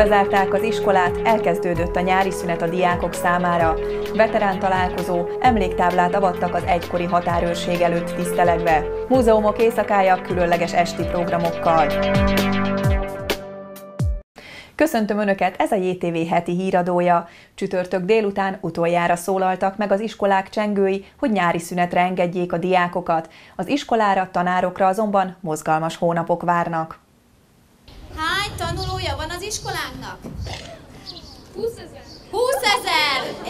Bezárták az iskolát, elkezdődött a nyári szünet a diákok számára. Veterán találkozó, emléktáblát avattak az egykori határőrség előtt tisztelegve. Múzeumok éjszakája különleges esti programokkal. Köszöntöm Önöket, ez a JTV heti híradója. Csütörtök délután utoljára szólaltak meg az iskolák csengői, hogy nyári szünetre engedjék a diákokat. Az iskolára, tanárokra azonban mozgalmas hónapok várnak. Hány tanulója van az iskolánknak? 20 ezer.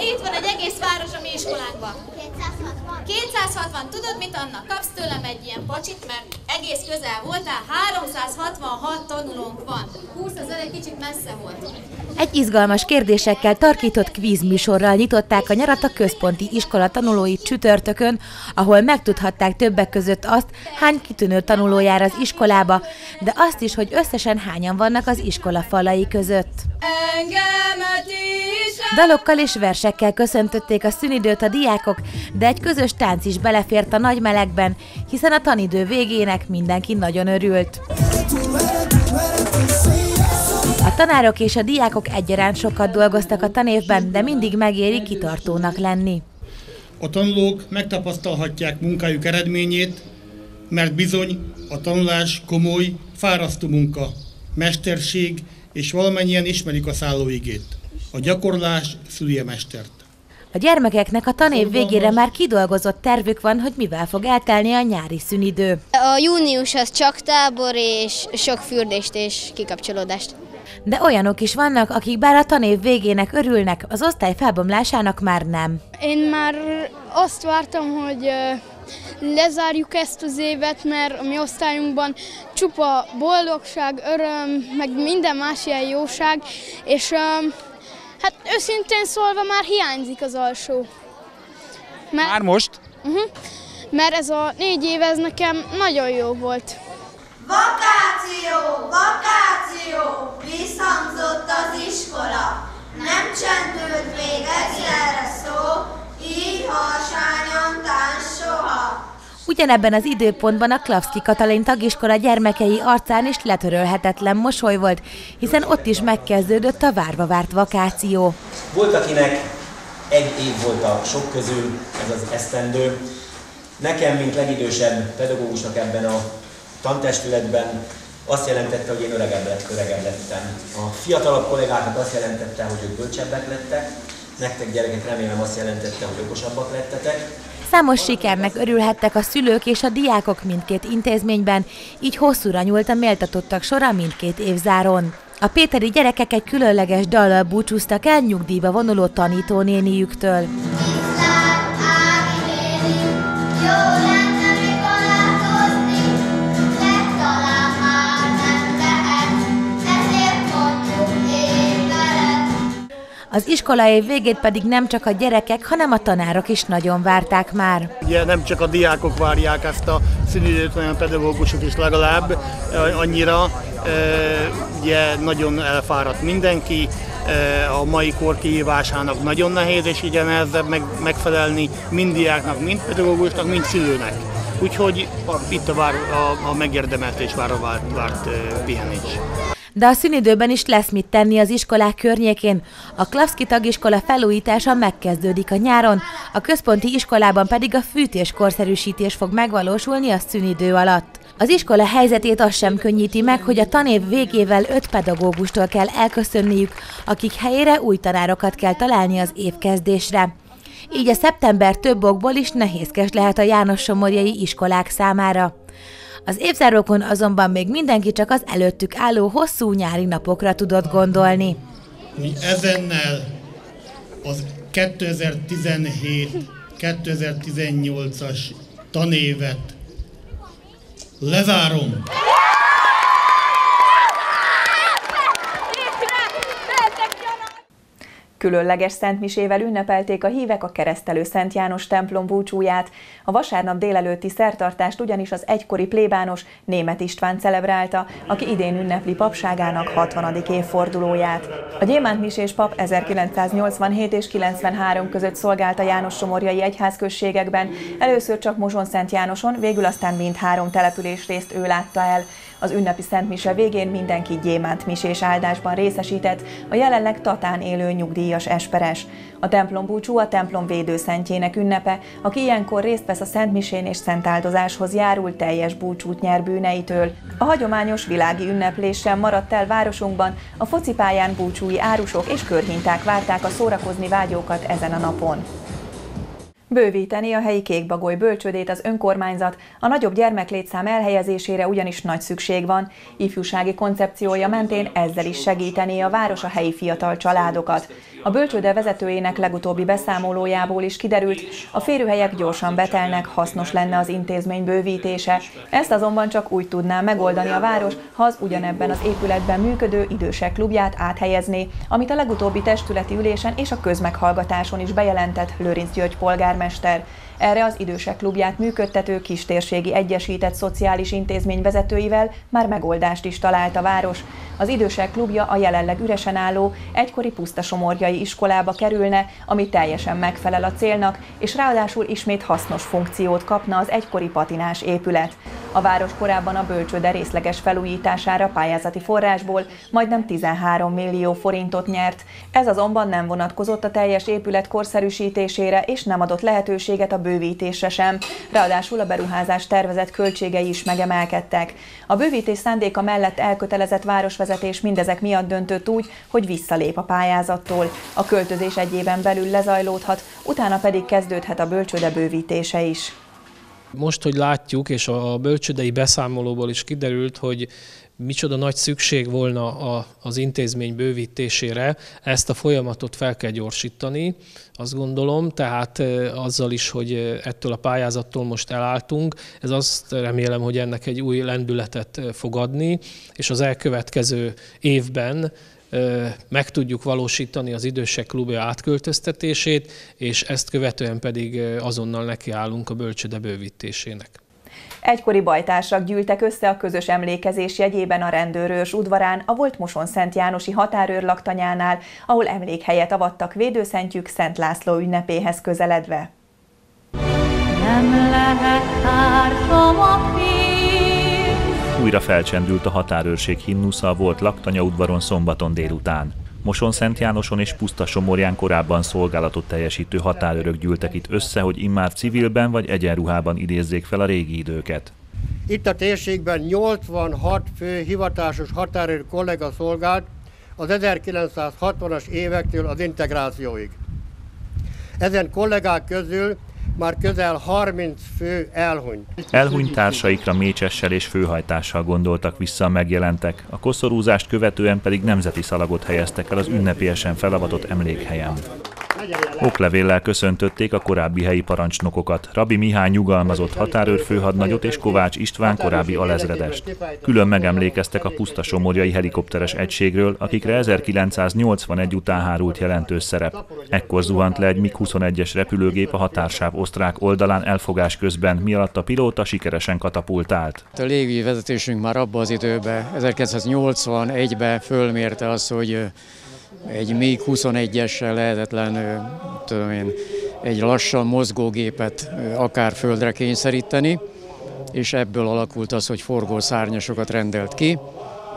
20 ezer! Itt van egy egész város a mi iskolánkban. 260. 260. Tudod mit, Anna? Kapsz tőlem egy ilyen pacsit, mert egész közel voltál. 366 tanulónk van. 20 ezer egy kicsit messze volt. Egy izgalmas kérdésekkel tarkított kvízműsorral nyitották a nyarat a központi iskola tanulói csütörtökön, ahol megtudhatták többek között azt, hány kitűnő tanuló jár az iskolába, de azt is, hogy összesen hányan vannak az iskola falai között. Engemet is Dalokkal és versekkel köszöntötték a szünidőt a diákok, de egy közös tánc is belefért a nagy melegben, hiszen a tanidő végének mindenki nagyon örült. A tanárok és a diákok egyaránt sokat dolgoztak a tanévben, de mindig megéri kitartónak lenni. A tanulók megtapasztalhatják munkájuk eredményét, mert bizony a tanulás komoly, fárasztó munka, mesterség, és valamennyien ismerik a szállóigét. A gyakorlás szüli a mestert. A gyermekeknek a tanév végére már kidolgozott tervük van, hogy mivel fog eltelni a nyári szünidő. A június az csak tábor és sok fürdést és kikapcsolódást. De olyanok is vannak, akik bár a tanév végének örülnek, az osztály felbomlásának már nem. Én már azt vártam, hogy lezárjuk ezt az évet, mert a mi osztályunkban csupa boldogság, öröm, meg minden más ilyen jóság, és hát őszintén szólva már hiányzik az alsó. Mert, Már most? mert ez a négy év ez nekem nagyon jó volt. Vakáció, vakáció, visszhangzott az iskola. Nem csendült még egyszerre szó, így harsányan tán soha. Ugyanebben az időpontban a Klavszki Katalin tagiskola gyermekei arcán is letörölhetetlen mosoly volt, hiszen ott is megkezdődött a várva várt vakáció. Volt, akinek egy év volt a sok közül, ez az esztendő. Nekem, mint legidősebb pedagógusnak ebben a tantestületben, azt jelentette, hogy én öregebb, lett, öregebb lettem. A fiatalabb kollégáknak azt jelentette, hogy ők bölcsebbek lettek, nektek gyerekek remélem azt jelentette, hogy okosabbak lettetek. Számos sikernek örülhettek a szülők és a diákok mindkét intézményben, így hosszúra nyúlt a méltatottak sora mindkét évzáron. A péteri gyerekek egy különleges dallal búcsúztak el nyugdíjba vonuló tanítónéniüktől. Az iskola év végét pedig nem csak a gyerekek, hanem a tanárok is nagyon várták már. Ugye nem csak a diákok várják ezt a szünidőt, hanem a pedagógusok is legalább eh, annyira. Eh, Ugye nagyon elfáradt mindenki, eh, a mai kor kihívásának nagyon nehéz, és így nehezebb meg, megfelelni mind diáknak, mind pedagógusnak, mind szülőnek. Úgyhogy itt a, vár, a, a megérdemelt és várva várt, várt pihenés. De a szünidőben is lesz mit tenni az iskolák környékén. A Klavszki tagiskola felújítása megkezdődik a nyáron, a központi iskolában pedig a fűtés korszerűsítés fog megvalósulni a szünidő alatt. Az iskola helyzetét az sem könnyíti meg, hogy a tanév végével öt pedagógustól kell elköszönniük, akik helyére új tanárokat kell találni az évkezdésre. Így a szeptember több okból is nehézkes lehet a János Somorjai iskolák számára. Az évzárókon azonban még mindenki csak az előttük álló hosszú nyári napokra tudott gondolni. Mi ezennel az 2017-2018-as tanévet lezárom. Különleges szentmisével ünnepelték a hívek a keresztelő Szent János templom búcsúját. A vasárnap délelőtti szertartást ugyanis az egykori plébános Német István celebrálta, aki idén ünnepli papságának 60. évfordulóját. A Gyémánt Misés pap 1987 és 93 között szolgált a János Somorjai egyházközségekben, először csak Mozson Szent Jánoson, végül aztán mind három település részt ő látta el. Az ünnepi Szentmise végén mindenki gyémánt misés áldásban részesített, a jelenleg Tatán élő nyugdíjas esperes. A templom búcsú a templom védőszentjének ünnepe, aki ilyenkor részt vesz a Szentmisén és szentáldozáshoz járul, teljes búcsút nyer bűneitől. A hagyományos világi ünneplés sem maradt el városunkban, a focipályán búcsúi árusok és körhinták várták a szórakozni vágyókat ezen a napon. Bővíteni a helyi kékbagoly bölcsödét az önkormányzat, a nagyobb gyermeklétszám elhelyezésére ugyanis nagy szükség van. Ifjúsági koncepciója mentén ezzel is segítené a város a helyi fiatal családokat. A bölcsőde vezetőjének legutóbbi beszámolójából is kiderült, a férőhelyek gyorsan betelnek, hasznos lenne az intézmény bővítése. Ezt azonban csak úgy tudná megoldani a város, ha az ugyanebben az épületben működő idősek klubját áthelyezné, amit a legutóbbi testületi ülésen és a közmeghallgatáson is bejelentett Lőrinc György polgármester. Erre az idősek klubját működtető kistérségi egyesített szociális intézmény vezetőivel már megoldást is talált a város. Az idősek klubja a jelenleg üresen álló, egykori pusztasomorjai iskolába kerülne, ami teljesen megfelel a célnak, és ráadásul ismét hasznos funkciót kapna az egykori patinás épület. A város korábban a bölcsőde részleges felújítására pályázati forrásból majdnem 13 millió forintot nyert. Ez azonban nem vonatkozott a teljes épület korszerűsítésére, és nem adott lehetőséget a bővítésre sem. Ráadásul a beruházás tervezett költségei is megemelkedtek. A bővítés szándéka mellett elkötelezett városvezetés mindezek miatt döntött úgy, hogy visszalép a pályázattól. A költözés egy éven belül lezajlódhat, utána pedig kezdődhet a bölcsőde bővítése is. Most, hogy látjuk, és a bölcsödei beszámolóból is kiderült, hogy micsoda nagy szükség volna a, az intézmény bővítésére, ezt a folyamatot fel kell gyorsítani, azt gondolom, tehát azzal is, hogy ettől a pályázattól most elálltunk, ez azt remélem, hogy ennek egy új lendületet fog adni, és az elkövetkező évben meg tudjuk valósítani az idősek klubja átköltöztetését, és ezt követően pedig azonnal nekiállunk a bölcsöde bővítésének. Egykori bajtársak gyűltek össze a közös emlékezés jegyében a rendőrőrs udvarán, a volt Moson Szent Jánosi határőr laktanyánál, ahol emlékhelyet avattak védőszentjük Szent László ünnepéhez közeledve. Nem lehet társam a Újra felcsendült a határőrség hinnusza a volt laktanya udvaron szombaton délután. Moson Szent Jánoson és Puszta Somorján korábban szolgálatot teljesítő határőrök gyűltek itt össze, hogy immár civilben vagy egyenruhában idézzék fel a régi időket. Itt a térségben 86 fő hivatásos határőr kollega szolgált az 1960-as évektől az integrációig. Ezen kollégák közül már közel 30 fő elhunyt. Elhunyt társaikra mécsessel és főhajtással gondoltak vissza a megjelentek, a koszorúzást követően pedig nemzeti szalagot helyeztek el az ünnepélyesen felavatott emlékhelyen. Oklevéllel köszöntötték a korábbi helyi parancsnokokat, Rabi Mihály nyugalmazott határőrfőhadnagyot és Kovács István korábbi alezredest. Külön megemlékeztek a pusztasomorjai helikopteres egységről, akikre 1981 után hárult jelentős szerep. Ekkor zuhant le egy MiG-21-es repülőgép a határsáv osztrák oldalán elfogás közben, mi alatt a pilóta sikeresen katapultált. A légi vezetésünk már abban az időben, 1981-ben fölmérte azt, hogy egy még 21-essel lehetetlen, tudom én, egy lassan mozgógépet akár földre kényszeríteni, és ebből alakult az, hogy forgószárnyasokat rendelt ki,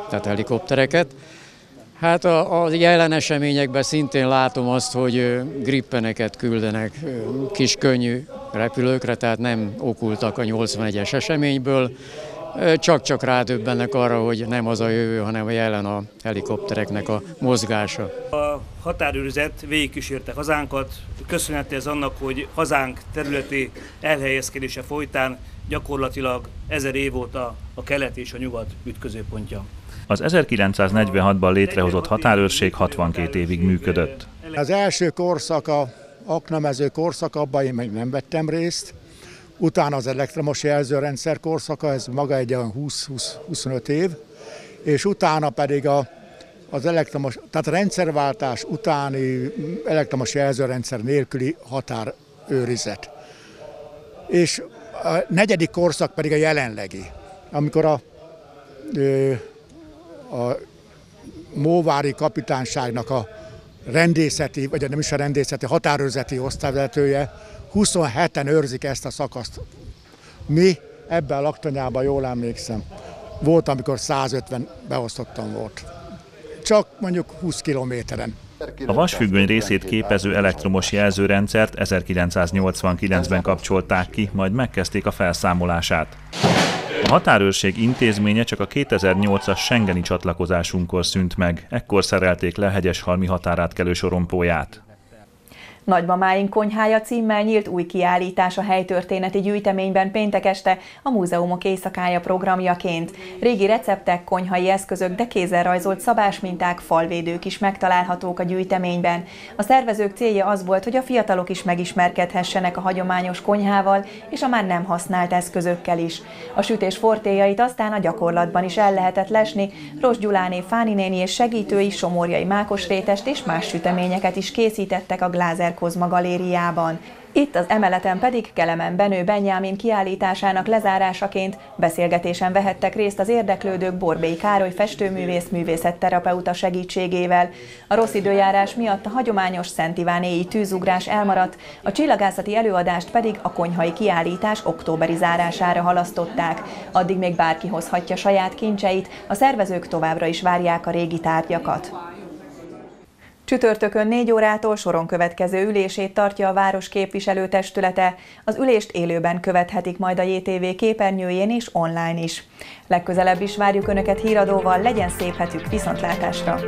tehát helikoptereket. Hát a, a jelen eseményekben szintén látom azt, hogy grippeneket küldenek kis könnyű repülőkre, tehát nem okultak a 81-es eseményből, csak-csak rádöbbennek arra, hogy nem az a jövő, hanem a jelen a helikoptereknek a mozgása. A határőrizet végigkísérte hazánkat, köszönhető ez annak, hogy hazánk területi elhelyezkedése folytán gyakorlatilag ezer év óta a kelet és a nyugat ütközőpontja. Az 1946-ban létrehozott határőrség 62 évig működött. Az első korszak, a aknamező korszak, abban én meg nem vettem részt, utána az elektromos jelzőrendszer korszaka, ez maga egy olyan 20-25 év, és utána pedig a, az elektromos, tehát a rendszerváltás utáni elektromos jelzőrendszer nélküli határőrizet. És a negyedik korszak pedig a jelenlegi, amikor a, a Móvári kapitányságnak a rendészeti, vagy nem is a rendészeti, határőrzeti osztályvezetője 27-en őrzik ezt a szakaszt. Mi ebben a laktanyában, jól emlékszem, volt, amikor 150 beosztottan volt. Csak mondjuk 20 kilométeren. A vasfüggöny részét képező elektromos jelzőrendszert 1989-ben kapcsolták ki, majd megkezdték a felszámolását. A határőrség intézménye csak a 2008-as Schengeni csatlakozásunkkor szűnt meg, ekkor szerelték le Hegyeshalmi határátkelő sorompóját. Nagymamáink konyhája címmel nyílt új kiállítás a helytörténeti gyűjteményben péntek este a Múzeumok éjszakája programjaként. Régi receptek, konyhai eszközök, de kézzel rajzolt szabásminták, falvédők is megtalálhatók a gyűjteményben. A szervezők célja az volt, hogy a fiatalok is megismerkedhessenek a hagyományos konyhával és a már nem használt eszközökkel is. A sütés fortéjait aztán a gyakorlatban is el lehetett lesni, Ros Gyuláné, Fáni néni és segítői somorjai mákosrétest és más süteményeket is készítettek a Glázer Kozma galériában. Itt az emeleten pedig Kelemen Benő Benyámin kiállításának lezárásaként beszélgetésen vehettek részt az érdeklődők Borbély Károly festőművész művészetterapeuta segítségével. A rossz időjárás miatt a hagyományos Szent Ivánéi tűzugrás elmaradt, a csillagászati előadást pedig a konyhai kiállítás októberi zárására halasztották. Addig még bárki hozhatja saját kincseit, a szervezők továbbra is várják a régi tárgyakat. Csütörtökön 4 órától soron következő ülését tartja a város képviselőtestülete. Az ülést élőben követhetik majd a JTV képernyőjén és online is. Legközelebb is várjuk Önöket híradóval, legyen szép hetük, viszontlátásra!